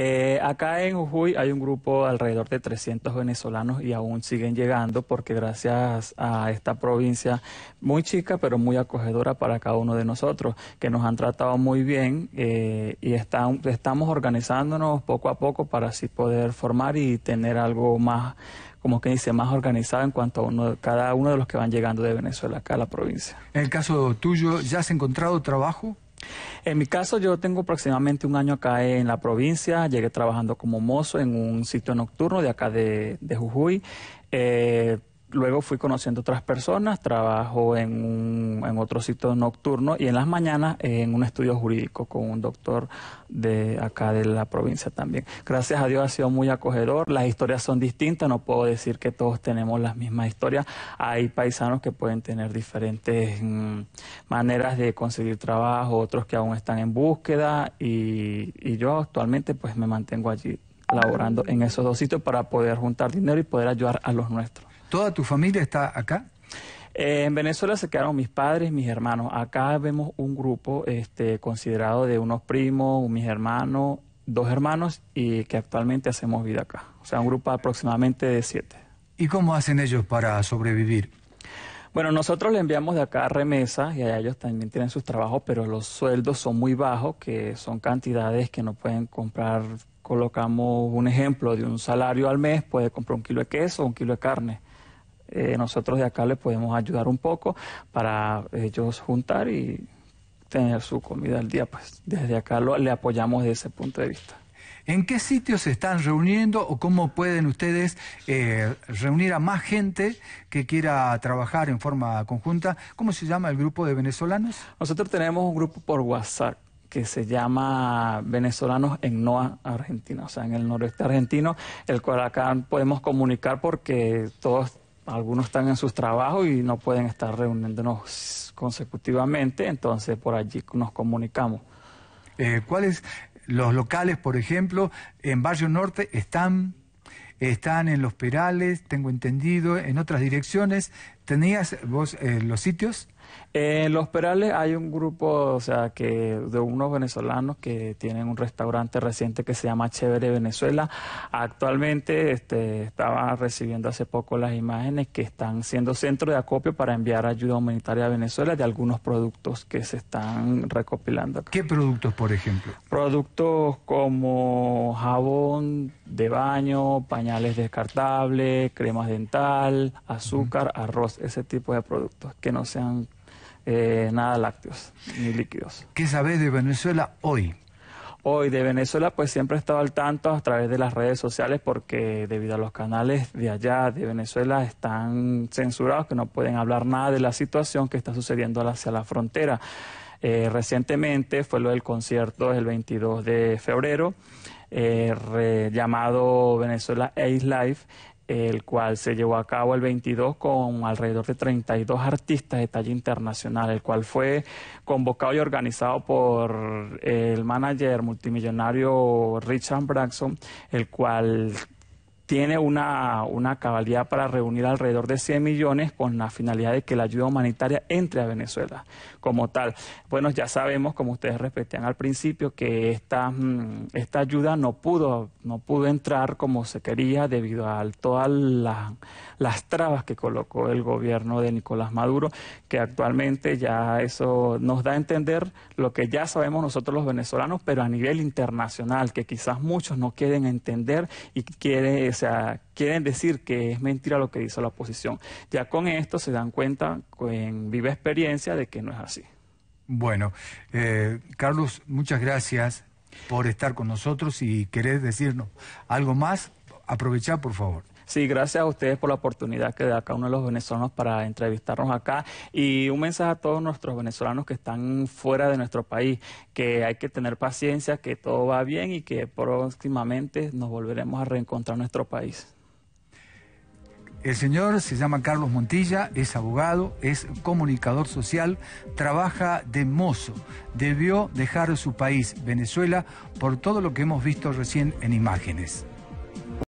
Eh, acá en Jujuy hay un grupo alrededor de 300 venezolanos y aún siguen llegando porque gracias a esta provincia muy chica pero muy acogedora para cada uno de nosotros, que nos han tratado muy bien eh, y estamos organizándonos poco a poco para así poder formar y tener algo más como que dice, más organizado en cuanto a uno, cada uno de los que van llegando de Venezuela acá a la provincia. En el caso tuyo, ¿ya has encontrado trabajo? En mi caso, yo tengo aproximadamente un año acá en la provincia. Llegué trabajando como mozo en un sitio nocturno de acá de, de Jujuy. Eh, Luego fui conociendo otras personas, trabajo en, un, en otro sitio nocturno y en las mañanas en un estudio jurídico con un doctor de acá de la provincia también. Gracias a Dios ha sido muy acogedor, las historias son distintas, no puedo decir que todos tenemos las mismas historias, hay paisanos que pueden tener diferentes mm, maneras de conseguir trabajo, otros que aún están en búsqueda y, y yo actualmente pues me mantengo allí laborando en esos dos sitios para poder juntar dinero y poder ayudar a los nuestros. ¿Toda tu familia está acá? Eh, en Venezuela se quedaron mis padres, mis hermanos. Acá vemos un grupo este, considerado de unos primos, mis hermanos, dos hermanos y que actualmente hacemos vida acá. O sea, un grupo aproximadamente de siete. ¿Y cómo hacen ellos para sobrevivir? Bueno, nosotros le enviamos de acá remesas y a ellos también tienen sus trabajos, pero los sueldos son muy bajos, que son cantidades que no pueden comprar. Colocamos un ejemplo de un salario al mes, puede comprar un kilo de queso o un kilo de carne eh, nosotros de acá les podemos ayudar un poco para ellos juntar y tener su comida al día. Pues desde acá lo, le apoyamos desde ese punto de vista. ¿En qué sitios se están reuniendo o cómo pueden ustedes eh, reunir a más gente que quiera trabajar en forma conjunta? ¿Cómo se llama el grupo de venezolanos? Nosotros tenemos un grupo por WhatsApp que se llama Venezolanos en NOA Argentina, o sea, en el noreste argentino, el cual acá podemos comunicar porque todos algunos están en sus trabajos y no pueden estar reuniéndonos consecutivamente, entonces por allí nos comunicamos. Eh, ¿Cuáles los locales, por ejemplo, en Barrio Norte están, están en Los Perales, tengo entendido, en otras direcciones? ¿Tenías vos eh, los sitios? En Los Perales hay un grupo, o sea, que de unos venezolanos que tienen un restaurante reciente que se llama Chévere Venezuela. Actualmente este, estaba recibiendo hace poco las imágenes que están siendo centro de acopio para enviar ayuda humanitaria a Venezuela de algunos productos que se están recopilando. ¿Qué productos, por ejemplo? Productos como jabón de baño, pañales descartables, cremas dental, azúcar, arroz, ese tipo de productos que no sean eh, nada lácteos ni líquidos. ¿Qué sabes de Venezuela hoy? Hoy de Venezuela pues siempre he estado al tanto a través de las redes sociales porque debido a los canales de allá de Venezuela están censurados que no pueden hablar nada de la situación que está sucediendo hacia la frontera. Eh, recientemente fue lo del concierto el 22 de febrero eh, llamado Venezuela Ace Life el cual se llevó a cabo el 22 con alrededor de 32 artistas de talla internacional, el cual fue convocado y organizado por el manager multimillonario Richard Branson, el cual tiene una, una cabalidad para reunir alrededor de 100 millones con la finalidad de que la ayuda humanitaria entre a Venezuela como tal. Bueno, ya sabemos, como ustedes repetían al principio, que esta, mm, esta ayuda no pudo, no pudo entrar como se quería debido a todas las trabas que colocó el gobierno de Nicolás Maduro, que actualmente ya eso nos da a entender lo que ya sabemos nosotros los venezolanos, pero a nivel internacional, que quizás muchos no quieren entender y quieren sea, quieren decir que es mentira lo que dice la oposición. Ya con esto se dan cuenta, en viva experiencia, de que no es así. Bueno, eh, Carlos, muchas gracias por estar con nosotros y querés decirnos algo más. Aprovechá, por favor. Sí, gracias a ustedes por la oportunidad que da cada uno de los venezolanos para entrevistarnos acá. Y un mensaje a todos nuestros venezolanos que están fuera de nuestro país, que hay que tener paciencia, que todo va bien y que próximamente nos volveremos a reencontrar en nuestro país. El señor se llama Carlos Montilla, es abogado, es comunicador social, trabaja de mozo. Debió dejar su país, Venezuela, por todo lo que hemos visto recién en imágenes.